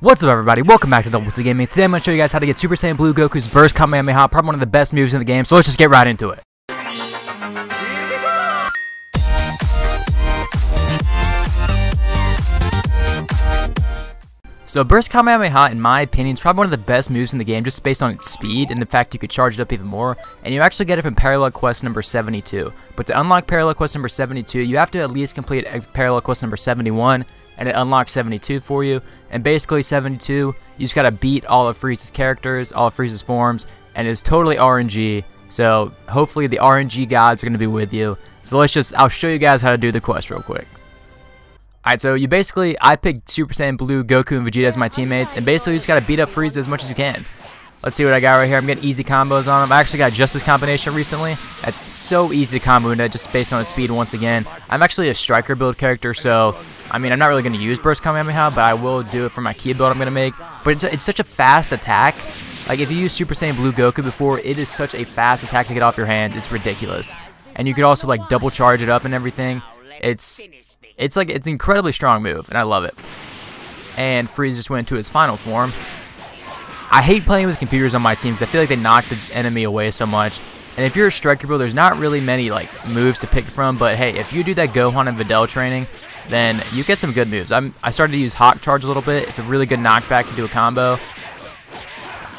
What's up everybody, welcome back to Double T Gaming. Today I'm going to show you guys how to get Super Saiyan Blue Goku's Burst Kamehameha, probably one of the best moves in the game, so let's just get right into it. So Burst Kamehameha, in my opinion, is probably one of the best moves in the game just based on its speed and the fact you could charge it up even more, and you actually get it from Parallel Quest number 72. But to unlock Parallel Quest number 72, you have to at least complete uh, Parallel Quest number 71, and it unlocks 72 for you. And basically 72, you just gotta beat all of Frieza's characters, all of Frieza's forms, and it's totally RNG. So hopefully the RNG gods are gonna be with you. So let's just, I'll show you guys how to do the quest real quick. Alright, so you basically, I picked Super Saiyan Blue, Goku, and Vegeta as my teammates, and basically you just gotta beat up Frieza as much as you can. Let's see what I got right here. I'm getting easy combos on him. I actually got Justice combination recently. That's so easy to combo into just based on his speed once again. I'm actually a striker build character, so I mean, I'm not really going to use Burst Kamehameha, but I will do it for my key build I'm going to make. But it's, it's such a fast attack. Like, if you use Super Saiyan Blue Goku before, it is such a fast attack to get off your hand. It's ridiculous. And you could also, like, double charge it up and everything. It's, it's like, it's an incredibly strong move, and I love it. And Frieza just went into his final form. I hate playing with computers on my teams. I feel like they knock the enemy away so much. And if you're a striker build, there's not really many like moves to pick from. But hey, if you do that Gohan and Videl training, then you get some good moves. I'm, I started to use Hawk Charge a little bit. It's a really good knockback into a combo.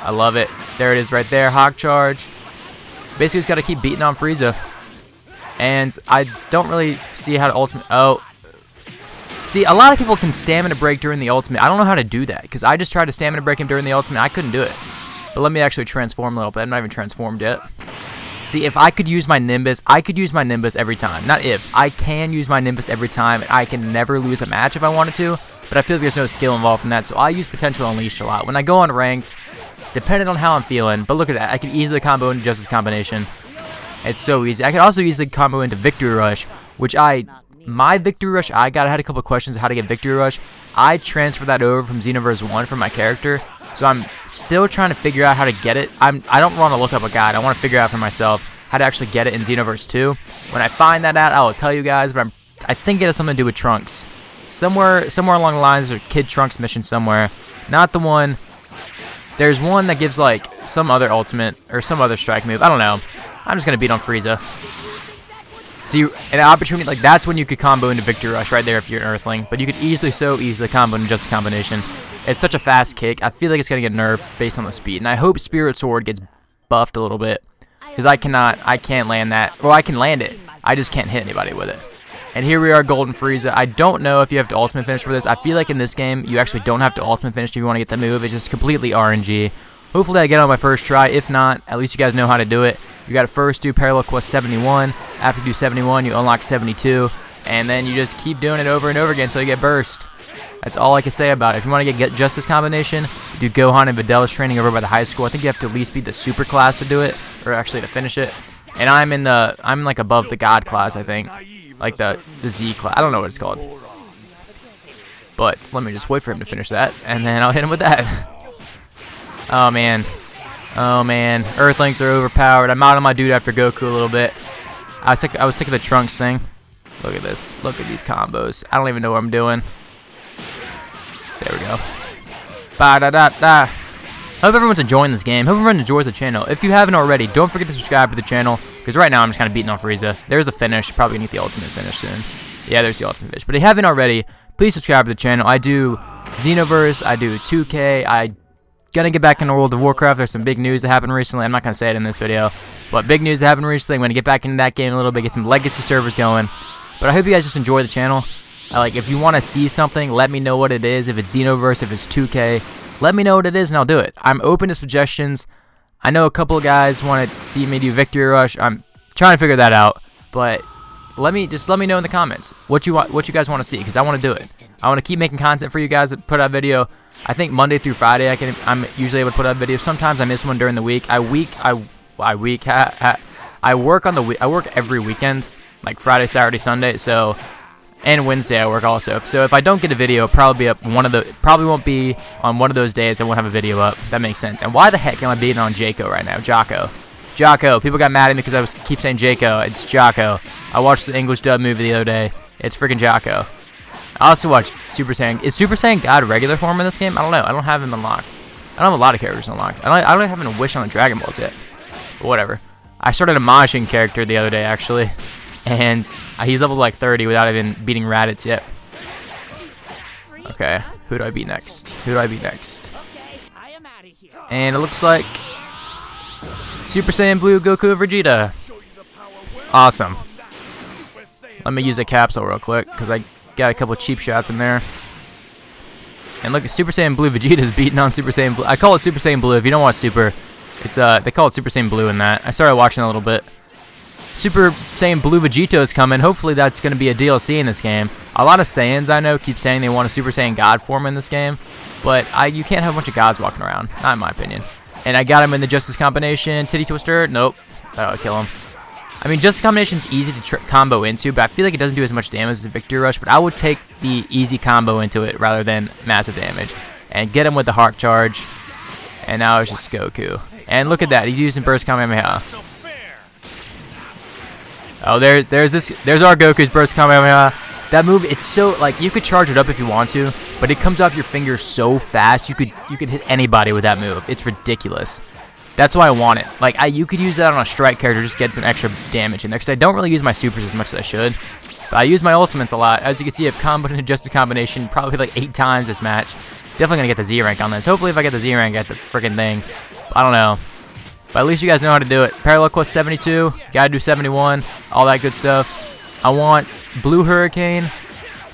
I love it. There it is right there, Hawk Charge. Basically, just got to keep beating on Frieza. And I don't really see how to ultimate... Oh. See, a lot of people can stamina break during the ultimate. I don't know how to do that, because I just tried to stamina break him during the ultimate. I couldn't do it. But let me actually transform a little bit. I'm not even transformed yet. See, if I could use my Nimbus, I could use my Nimbus every time. Not if. I can use my Nimbus every time. I can never lose a match if I wanted to, but I feel like there's no skill involved in that, so I use Potential Unleashed a lot. When I go on Ranked, depending on how I'm feeling, but look at that. I can easily combo into Justice Combination. It's so easy. I can also easily combo into Victory Rush, which I... My Victory Rush, I got I had a couple questions on how to get Victory Rush. I transferred that over from Xenoverse 1 for my character, so I'm still trying to figure out how to get it. I'm, I don't want to look up a guide. I want to figure out for myself how to actually get it in Xenoverse 2. When I find that out, I will tell you guys, but I'm, I think it has something to do with Trunks. Somewhere somewhere along the lines of Kid Trunks mission somewhere. Not the one. There's one that gives like some other ultimate or some other strike move. I don't know. I'm just going to beat on Frieza. See, an opportunity like that's when you could combo into Victory Rush right there if you're an Earthling. But you could easily, so easily combo into Justice combination. It's such a fast kick. I feel like it's going to get nerfed based on the speed. And I hope Spirit Sword gets buffed a little bit. Because I cannot, I can't land that. Well, I can land it. I just can't hit anybody with it. And here we are, Golden Frieza. I don't know if you have to ultimate finish for this. I feel like in this game, you actually don't have to ultimate finish if you want to get the move. It's just completely RNG. Hopefully I get on my first try. If not, at least you guys know how to do it. You got to first do Parallel Quest 71. After you do 71, you unlock 72. And then you just keep doing it over and over again until you get burst. That's all I can say about it. If you want to get, Justice combination, do Gohan and Videl's training over by the high school. I think you have to at least beat the super class to do it, or actually to finish it. And I'm in the, I'm like above the God class, I think. Like the, the Z class. I don't know what it's called. But let me just wait for him to finish that, and then I'll hit him with that. oh, man. Oh, man. Earthlings are overpowered. I'm out on my dude after Goku a little bit. I was sick, I was sick of the Trunks thing. Look at this. Look at these combos. I don't even know what I'm doing. There we go. Ba da da da. Hope everyone's enjoying this game. Hope everyone enjoys the channel. If you haven't already, don't forget to subscribe to the channel. Because right now I'm just kind of beating on Frieza. There's a finish. Probably going to get the ultimate finish soon. Yeah, there's the ultimate finish. But if you haven't already, please subscribe to the channel. I do Xenoverse. I do 2K. I gonna get back into World of Warcraft. There's some big news that happened recently. I'm not gonna say it in this video, but big news that happened recently. I'm gonna get back into that game a little bit, get some legacy servers going. But I hope you guys just enjoy the channel. Like, if you want to see something, let me know what it is. If it's Xenoverse, if it's 2K, let me know what it is and I'll do it. I'm open to suggestions. I know a couple of guys want to see me do Victory Rush. I'm trying to figure that out, but let me just let me know in the comments what you want, what you guys want to see, because I want to do it. I want to keep making content for you guys. Put out video. I think Monday through Friday I can. I'm usually able to put out videos. Sometimes I miss one during the week. I week I I week ha, ha, I work on the week. I work every weekend, like Friday, Saturday, Sunday. So and Wednesday I work also. So if I don't get a video, probably be up one of the probably won't be on one of those days. I won't have a video up. That makes sense. And why the heck am I beating on Jaco right now? Jocko. Jocko. People got mad at me because I was keep saying Jaco. It's Jocko. I watched the English dub movie the other day. It's freaking Jocko. I also watch Super Saiyan. Is Super Saiyan God regular form in this game? I don't know. I don't have him unlocked. I don't have a lot of characters unlocked. I don't, I don't have a wish on the Dragon Balls yet. But whatever. I started a Majin character the other day, actually. And he's level like 30 without even beating Raditz yet. Okay, who do I beat next? Who do I beat next? And it looks like Super Saiyan Blue Goku Vegeta. Awesome. Let me use a capsule real quick because I got a couple cheap shots in there. And look, Super Saiyan Blue Vegeta's beating on Super Saiyan Blue. I call it Super Saiyan Blue. If you don't watch Super, it's uh they call it Super Saiyan Blue in that. I started watching a little bit. Super Saiyan Blue Vegeta is coming. Hopefully that's going to be a DLC in this game. A lot of Saiyans I know keep saying they want a Super Saiyan God form in this game, but I you can't have a bunch of gods walking around, not in my opinion. And I got him in the Justice combination. Titty Twister, nope, that'll kill him. I mean, Justice combination's easy to combo into, but I feel like it doesn't do as much damage as a Victory Rush, but I would take the easy combo into it rather than massive damage. And get him with the Hawk Charge. And now it's just Goku. And look at that, he's using Burst Kamehameha. Oh, there's there's this there's our Goku's Burst Kamehameha. That move, it's so like you could charge it up if you want to, but it comes off your finger so fast you could you could hit anybody with that move. It's ridiculous. That's why I want it. Like, I, you could use that on a strike character, just get some extra damage in there. Because I don't really use my supers as much as I should. But I use my ultimates a lot. As you can see, I've comboed and adjusted combination probably like eight times this match. Definitely going to get the Z rank on this. Hopefully if I get the Z rank, I get the freaking thing. I don't know. But at least you guys know how to do it. Parallel Quest 72, gotta do 71, all that good stuff. I want Blue Hurricane,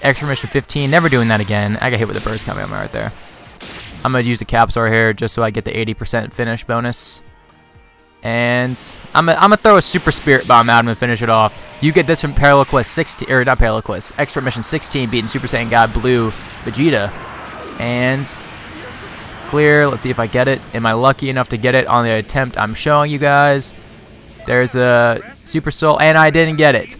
extra mission 15, never doing that again. I got hit with a burst coming on right there. I'm going to use the capsule here just so I get the 80% finish bonus. And I'm going to throw a Super Spirit Bomb at him and finish it off. You get this from Parallel Quest 16, or not Parallel Quest, Expert Mission 16 beating Super Saiyan God Blue Vegeta. And clear, let's see if I get it. Am I lucky enough to get it on the attempt I'm showing you guys? There's a Super Soul, and I didn't get it.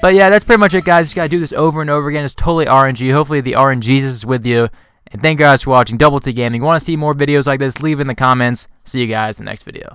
But yeah, that's pretty much it, guys. You gotta do this over and over again. It's totally RNG. Hopefully the RNGesus is with you. And thank you guys for watching Double T Gaming. If you want to see more videos like this, leave in the comments. See you guys in the next video.